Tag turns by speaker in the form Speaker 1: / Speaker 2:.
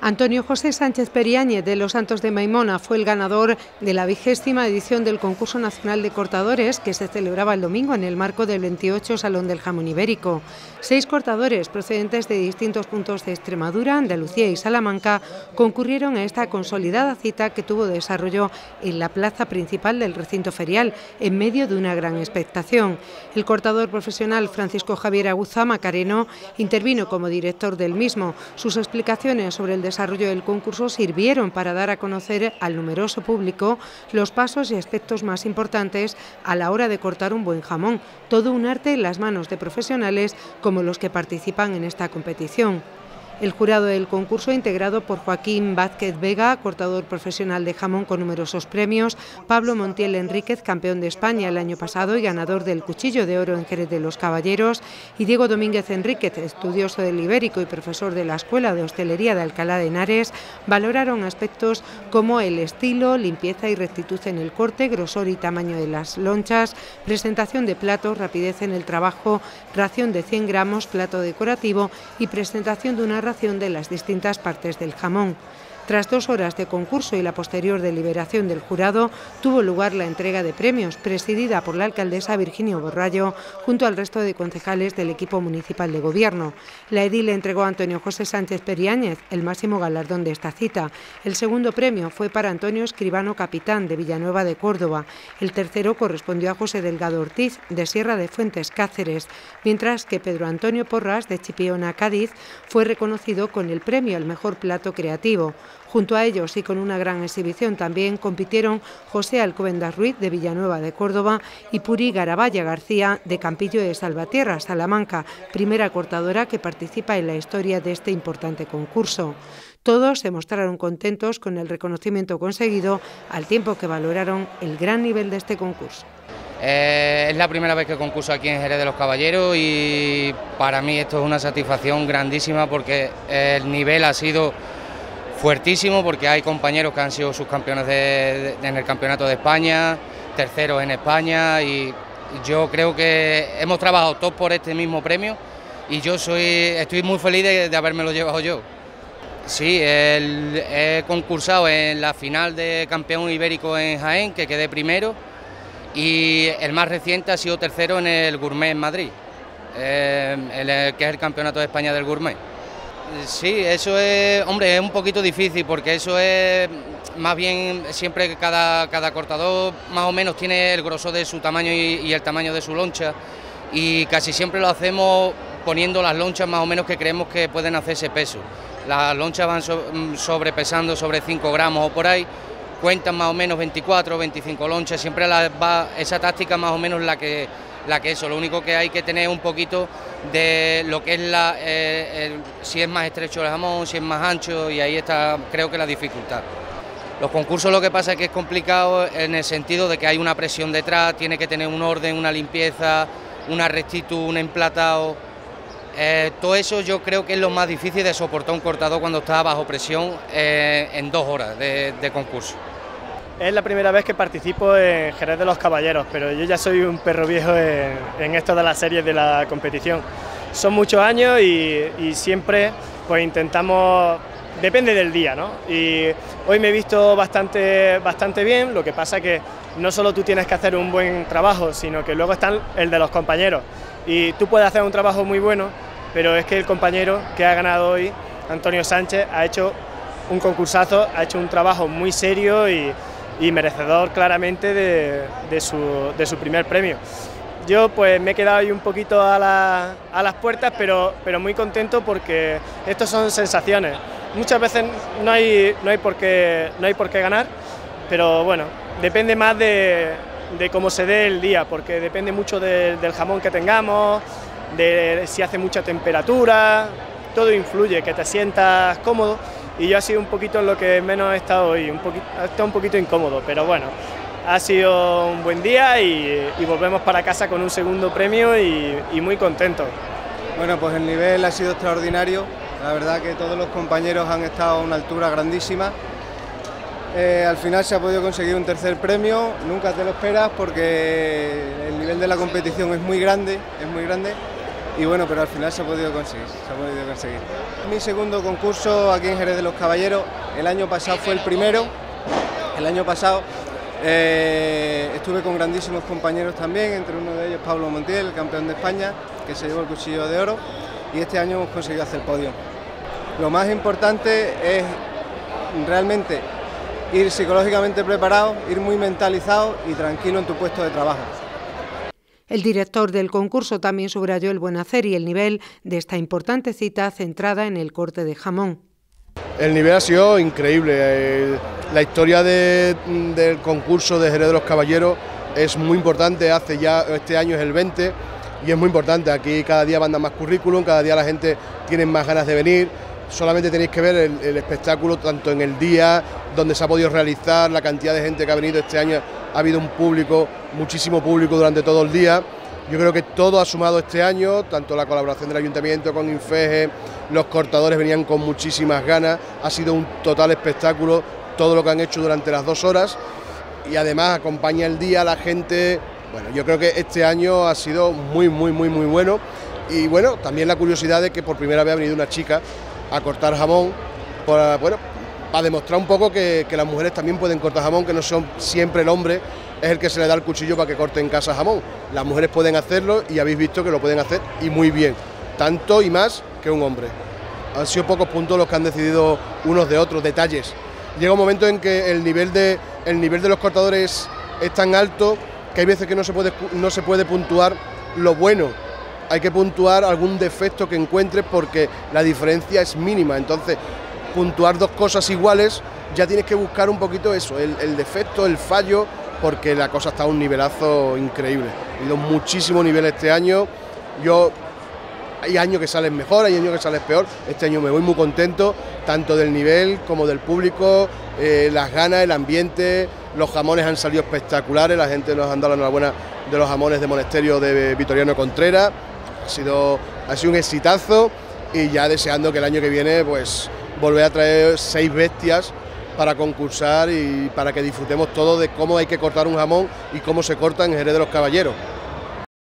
Speaker 1: Antonio José Sánchez Periáñez de Los Santos de Maimona fue el ganador de la vigésima edición del Concurso Nacional de Cortadores que se celebraba el domingo en el marco del 28 Salón del Jamón Ibérico. Seis cortadores procedentes de distintos puntos de Extremadura, Andalucía y Salamanca concurrieron a esta consolidada cita que tuvo desarrollo en la plaza principal del recinto ferial, en medio de una gran expectación. El cortador profesional Francisco Javier Aguza Macareno intervino como director del mismo. Sus explicaciones sobre el desarrollo del concurso sirvieron para dar a conocer al numeroso público los pasos y aspectos más importantes a la hora de cortar un buen jamón, todo un arte en las manos de profesionales como los que participan en esta competición. El jurado del concurso, integrado por Joaquín Vázquez Vega, cortador profesional de jamón con numerosos premios, Pablo Montiel Enríquez, campeón de España el año pasado y ganador del Cuchillo de Oro en Jerez de los Caballeros, y Diego Domínguez Enríquez, estudioso del Ibérico y profesor de la Escuela de Hostelería de Alcalá de Henares, valoraron aspectos como el estilo, limpieza y rectitud en el corte, grosor y tamaño de las lonchas, presentación de platos, rapidez en el trabajo, ración de 100 gramos, plato decorativo y presentación de una de las distintas partes del jamón. Tras dos horas de concurso y la posterior deliberación del jurado, tuvo lugar la entrega de premios, presidida por la alcaldesa Virginia Borrallo, junto al resto de concejales del equipo municipal de gobierno. La edil entregó a Antonio José Sánchez Periáñez el máximo galardón de esta cita. El segundo premio fue para Antonio Escribano Capitán, de Villanueva de Córdoba. El tercero correspondió a José Delgado Ortiz, de Sierra de Fuentes, Cáceres, mientras que Pedro Antonio Porras, de Chipiona, Cádiz, fue reconocido con el premio al mejor plato creativo. Junto a ellos y con una gran exhibición también compitieron José Alcobendas Ruiz de Villanueva de Córdoba y Puri Garabaya García de Campillo de Salvatierra, Salamanca, primera cortadora que participa en la historia de este importante concurso. Todos se mostraron contentos con el reconocimiento conseguido al tiempo que valoraron el gran nivel de este concurso.
Speaker 2: Eh, es la primera vez que concurso aquí en Jerez de los Caballeros y para mí esto es una satisfacción grandísima porque el nivel ha sido fuertísimo porque hay compañeros que han sido subcampeones en el Campeonato de España, terceros en España y yo creo que hemos trabajado todos por este mismo premio y yo soy, estoy muy feliz de, de habérmelo llevado yo. Sí, he concursado en la final de campeón ibérico en Jaén, que quedé primero, y el más reciente ha sido tercero en el Gourmet en Madrid, eh, que es el Campeonato de España del Gourmet. Sí, eso es, hombre, es un poquito difícil porque eso es más bien siempre cada, cada cortador más o menos tiene el grosor de su tamaño y, el tamaño de su loncha y casi siempre lo hacemos poniendo las lonchas más o menos que creemos que pueden hacer ese peso. Las lonchas van mm, sobrepesando sobre 5 gramos o por ahí, cuentan más o menos 24 o 25 lonchas, siempre va esa táctica más o menos la que la que eso. Lo único que hay que tener un poquito de lo que es la, eh, si es más estrecho el jamón, si es más ancho y ahí está creo que la dificultad. Los concursos lo que pasa es que es complicado en el sentido de que hay una presión detrás, tiene que tener un orden, una limpieza, una rectitud, un emplatado. Eh, todo eso yo creo que es lo más difícil de soportar un cortador cuando está bajo presión eh, en dos horas de concurso.
Speaker 3: Es la primera vez que participo en Jerez de los Caballeros, pero yo ya soy un perro viejo en, esto de las series de la competición. Son muchos años y, siempre pues intentamos, depende del día, ¿no? Y hoy me he visto bastante, bastante bien, lo que pasa que no solo tú tienes que hacer un buen trabajo, sino que luego está el de los compañeros. Y tú puedes hacer un trabajo muy bueno, pero es que el compañero que ha ganado hoy, Antonio Sánchez, ha hecho un concursazo, ha hecho un trabajo muy serio y, y merecedor claramente de, su, primer premio. Yo pues me he quedado ahí un poquito a, las puertas, pero, muy contento porque estos son sensaciones. Muchas veces no hay, por, qué, ganar, pero bueno, depende más de, cómo se dé el día, porque depende mucho del jamón que tengamos, de si hace mucha temperatura, todo influye, que te sientas cómodo y yo ha sido un poquito en lo que menos he estado hoy, un estado un poquito incómodo, pero bueno, ha sido un buen día y, volvemos para casa con un segundo premio y, muy contento.
Speaker 4: Bueno, pues el nivel ha sido extraordinario, la verdad que todos los compañeros han estado a una altura grandísima. Eh, al final se ha podido conseguir un tercer premio, nunca te lo esperas porque el nivel de la competición es muy grande, es muy grande y bueno, pero al final se ha podido conseguir, se ha podido conseguir. Mi segundo concurso aquí en Jerez de los Caballeros, el año pasado fue el primero, el año pasado eh, estuve con grandísimos compañeros también, entre uno de ellos Pablo Montiel, el campeón de España, que se llevó el cuchillo de oro, y este año hemos conseguido hacer podio. Lo más importante es realmente ir psicológicamente preparado, ir muy mentalizado y tranquilo en tu puesto de trabajo.
Speaker 1: El director del concurso también subrayó el buen hacer y el nivel de esta importante cita centrada en el corte de jamón.
Speaker 5: El nivel ha sido increíble. Eh, la historia del concurso de Jerez de los Caballeros es muy importante. Hace ya este año es el 20 y es muy importante. Aquí cada día mandan más currículum, cada día la gente tiene más ganas de venir. Solamente tenéis que ver el, el espectáculo tanto en el día donde se ha podido realizar, la cantidad de gente que ha venido este año ha habido un público, muchísimo público durante todo el día. Yo creo que todo ha sumado este año, tanto la colaboración del ayuntamiento con Infeje, los cortadores venían con muchísimas ganas, ha sido un total espectáculo todo lo que han hecho durante las dos horas y además acompaña el día la gente. Bueno, yo creo que este año ha sido muy, muy, muy, muy bueno y bueno, también la curiosidad de que por primera vez ha venido una chica a cortar jamón, bueno, para demostrar un poco que, las mujeres también pueden cortar jamón, que no son siempre el hombre es el que se le da el cuchillo para que corte en casa jamón. Las mujeres pueden hacerlo y habéis visto que lo pueden hacer y muy bien, tanto y más que un hombre. Han sido pocos puntos los que han decidido unos de otros, detalles. Llega un momento en que el nivel de, el nivel de los cortadores es tan alto que hay veces que no se puede, no se puede puntuar lo bueno. Hay que puntuar algún defecto que encuentres porque la diferencia es mínima. Entonces, puntuar dos cosas iguales, ya tienes que buscar un poquito eso, el, defecto, el fallo, porque la cosa está a un nivelazo increíble. Ha ido muchísimo nivel este año. Yo hay años que salen mejor, hay años que salen peor. Este año me voy muy contento, tanto del nivel como del público, eh, las ganas, el ambiente, los jamones han salido espectaculares, la gente nos ha dado la enhorabuena de los jamones de Monasterio de Vitoriano Contreras. Ha sido, ha sido un exitazo y ya deseando que el año que viene pues volver a traer seis bestias para concursar y para que disfrutemos todo de cómo hay que cortar un jamón y cómo se corta en Jerez de los Caballeros.